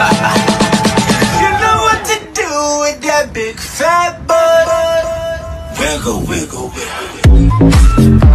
you know what to do with that big fat butt. Wiggle, wiggle, wiggle.